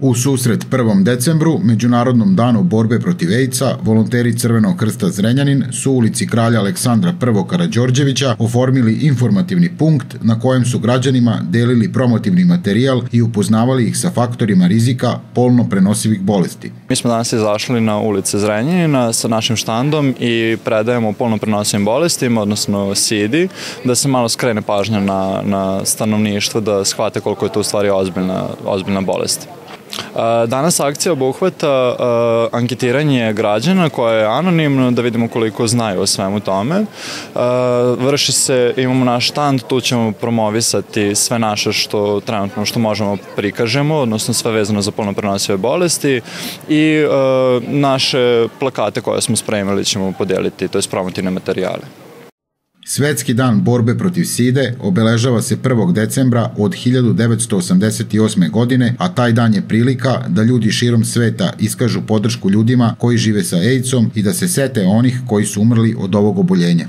U susret 1. decembru, Međunarodnom danu borbe protiv AIDS-a, volonteri Crvenog krsta Zrenjanin su u ulici kralja Aleksandra I. Karadžorđevića oformili informativni punkt na kojem su građanima delili promotivni materijal i upoznavali ih sa faktorima rizika polno prenosivih bolesti. Mi smo danas izašli na ulice Zrenjanina sa našim štandom i predajemo polno prenosivim bolestima, odnosno SIDI, da se malo skrene pažnja na, na stanovništvo, da shvate koliko je to u stvari ozbiljna, ozbiljna bolest. Danas akcija obuhvata anketiranje građana koje je anonimno da vidimo koliko znaju o svemu tome. Vrši se, imamo naš štand, tu ćemo promovisati sve naše što trenutno što možemo prikažemo, odnosno sve vezano za polnoprenosive bolesti i naše plakate koje smo spremili ćemo podeliti, to je promotivne materijale. Svetski dan borbe protiv side obeležava se 1. decembra od 1988. godine, a taj dan je prilika da ljudi širom sveta iskažu podršku ljudima koji žive sa AIDS-om i da se sete onih koji su umrli od ovog oboljenja.